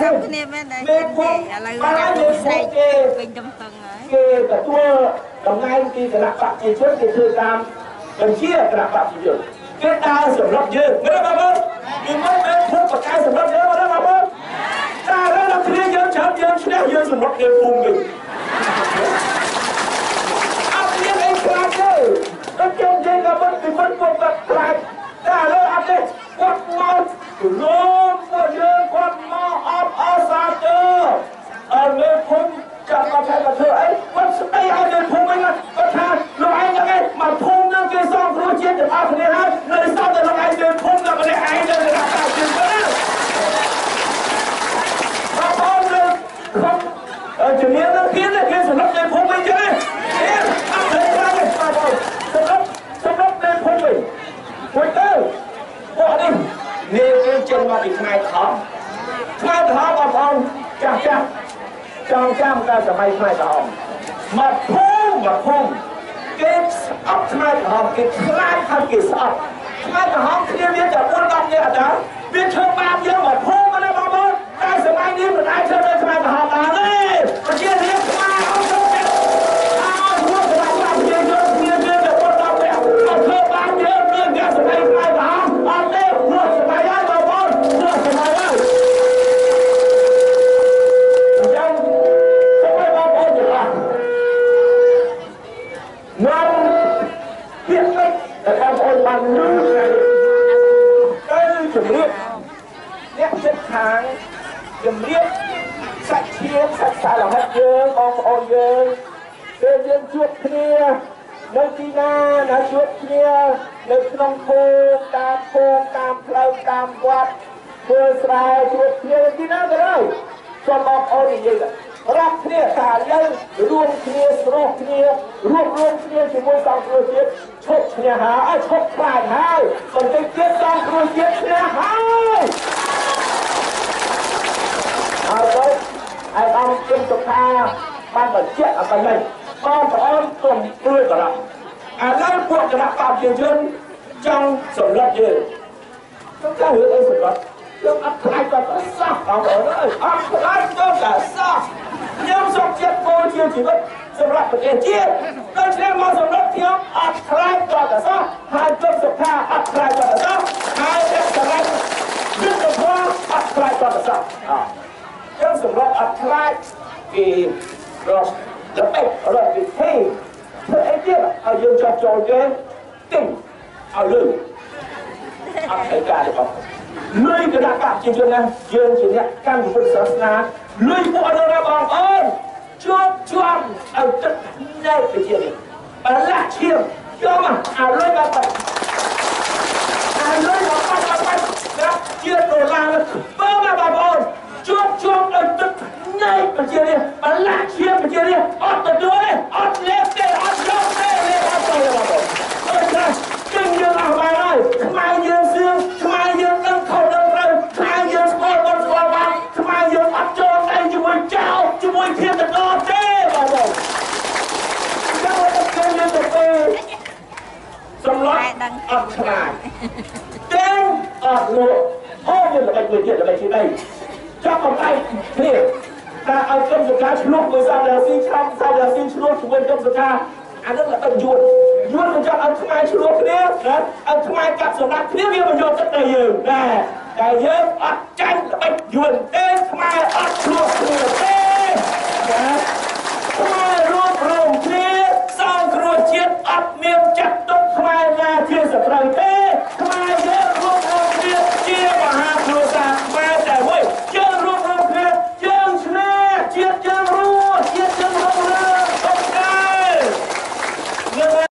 សពគ្នាមែនដែរគេឥឡូវចាំពិសេសវិញទំតឹងហើយគេទទួលតំណែងពីគណៈបព្វជិជនគេធ្វើតាមបញ្ជាគណៈបព្វជិជនគេដើរសម្រាប់យើងមើលបងប្អូនពីមុនមានភូមិបកកាយសម្រាប់យើងមើលបងប្អូនតែឥឡូវដល់គ្នាយើងចាំយើងឈ្នះយើងសម្រាប់យើងភូមិវិញអត់មានអីខ្លាចទេដល់ជុំយើងក៏មិនពីមិនពុកក៏ខ្លាចតែឥឡូវអត់ទេគាត់មករួមពួកយើងគាត់មកអបអរសាទរអរមេ ភូមិចាប់មកថាធ្វើអីគាត់ស្ដីឲ្យយើងភូមិវិញគាត់ថាលោកឯងហ្នឹងឯងមកភូមិនឹងគេសងគ្រោះជាតិទាំងអស់គ្នាហើយនៅសល់តែលោកឯងយើងភូមិតែម្នាក់ឯងទៅថាជាទៅបងប្អូនលើខ្ញុំជំនាញនឹងគេគេសម្រាប់យើងភូមិវិញចឹងឯងអត់ទេខ្លាំងទេបងប្អូនសម្រាប់សម្រាប់យើងភូមិវិញមួយទៅពួកនេះនេះគេចេញមកពីថ្ងៃខំថ្ងៃខំបងប្អូនចាស់ចាស់ ចង់ចាំកាលសម័យខ្មែរក្រហមមកភូមិមកភូមិគេស្អប់ខ្មែរក្រហមគេខ្លាចថាគេស្អប់ខ្មែរក្រហមគ្នាមានតែ4 10នាក់អត់ដែរវាធ្វើបាបយើងមក ក្យពេចន៍ដែលបងប្អូនបានឮទៅជំរាបអ្នកចិត្តខាងជំរាបសាច់ឈាមសាច់សាឡហិតយើងបងប្អូនយើងពេលយើងជួបគ្នានៅទីណាណាជួបគ្នានៅក្នុងភូមិតាមភូមិតាមផ្លូវតាមវត្តធ្វើស្រែជួបគ្នាទីណាទៅហើយសូមបងប្អូននិយាយទៅ រាប់គ្នាថាលើរួមគ្នាស្រោះគ្នារួមរួមគ្នាជាមួយសង្គ្រោះជាតិឈប់ឈ្នះហើយឲ្យឈប់ខ្លាចហើយបន្តិចទៀតសង្គ្រោះជាតិឈ្នះហើយហើយទៅឯកអង្គជំសុខាបានបញ្ជាក់អបញ្ញបងប្អូនកុំព្រួយបារម្ភឥឡូវពួកគណៈបព្វជិជនចង់សម្លុតយើងខ្ញុំថារឿងអីសម្លុតខ្ញុំអត់ខ្លាចគាត់សោះបងប្អូនអើយអត់ខ្លាចគាត់តែសោះខ្ញុំសុខ ចិត្តពោលជាជីវិតសម្រាប់ប្រទេសជាតិដូច្នេះមកសម្លុតខ្ញុំអត់ខ្លាចគាត់តែសោះហើយជុំសុខាអត់ខ្លាចគាត់តែសោះហើយអ្នកសម្រាប់យុទ្ធភ័ណ្ឌអត់ខ្លាចគាត់តែសោះអោខ្ញុំសម្រាប់អត់ខ្លាចពីរស់ល្បិចរត់វិធីធ្វើអីទៀតឲ្យយើងចោះចូលគេទិញឲ្យលឺអត់ឯកាទេបងលុយគណៈបព្វជិជនណាយើងជាអ្នកកាន់ពុទ្ធសាសនាលុយពួកអរិយបងប្អូន ជួបជាប់ឲ្យទឹកណែទៅជានេះបលាក់ឈាមយកមកឲ្យលុយមកបាត់ឲ្យលុយមកបាត់បាត់បាត់ណាជាដុល្លារបើមកបងប្អូនជួបជាប់ឲ្យទឹកណែប្រជានេះបលាក់ឈាមប្រជានេះអត់ទទួលទេអត់លេ សម្លុតអត់ឆ្លាតទេអត់លក់អូយើងល្បិចមួយទៀតល្បិចទី3ចាប់កំដៃគ្នាតែឲ្យក្រុមសកាឆ្លុះមួយសាដាស៊ីឆាំសាដាស៊ីឆ្លុះជាមួយក្រុមសកាអានឹងល្បិចយួនយួនមិនចង់ឲ្យខ្មែរឆ្លុះគ្នាណាឲ្យខ្មែរកាប់សម្រាប់គ្នាវាមិនយកចិត្តទៅយើងណាតែយើងអត់ចាញ់ល្បិចយួនទេខ្មែរអត់ឆ្លុះគ្នាទេណាខ្មែរ រួ